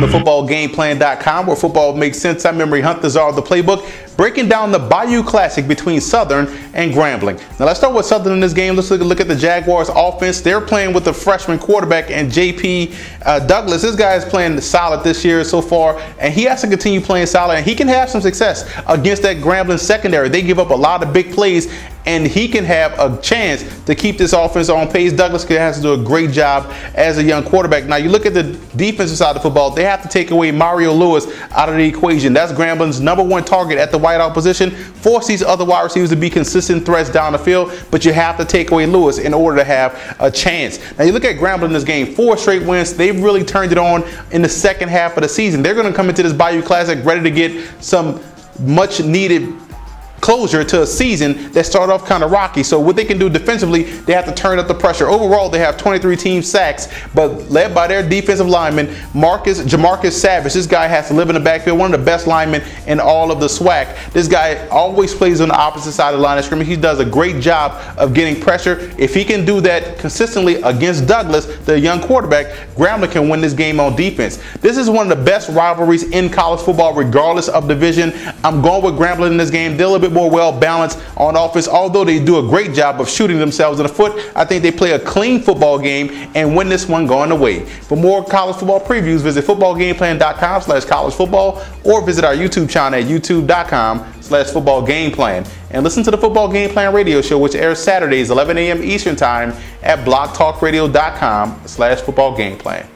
footballgameplan.com where football makes sense. I'm Emory Hunt Hunters are the playbook, breaking down the Bayou Classic between Southern and Grambling. Now let's start with Southern in this game. Let's look, look at the Jaguars offense. They're playing with the freshman quarterback and JP uh, Douglas. This guy is playing solid this year so far, and he has to continue playing solid, and he can have some success against that Grambling secondary. They give up a lot of big plays, and he can have a chance to keep this offense on pace. Douglas has to do a great job as a young quarterback. Now, you look at the defensive side of football, they have to take away Mario Lewis out of the equation. That's Grambling's number one target at the wideout position. Force these other wide receivers to be consistent threats down the field, but you have to take away Lewis in order to have a chance. Now, you look at Grambling in this game, four straight wins. They've really turned it on in the second half of the season. They're going to come into this Bayou Classic ready to get some much needed closure to a season that started off kind of rocky. So what they can do defensively, they have to turn up the pressure. Overall, they have 23 team sacks, but led by their defensive lineman, Marcus Jamarcus Savage. This guy has to live in the backfield, one of the best linemen in all of the SWAC. This guy always plays on the opposite side of the line of scrimmage. He does a great job of getting pressure. If he can do that consistently against Douglas, the young quarterback, Grambling can win this game on defense. This is one of the best rivalries in college football, regardless of division. I'm going with Grambling in this game. They're a little bit more well balanced on offense. Although they do a great job of shooting themselves in the foot, I think they play a clean football game and win this one going away. For more college football previews, visit footballgameplan.com slash college football or visit our YouTube channel at youtube.com slash football game plan. And listen to the Football Game Plan radio show, which airs Saturdays, 11 a.m. Eastern Time at blogtalkradio.com slash football game plan.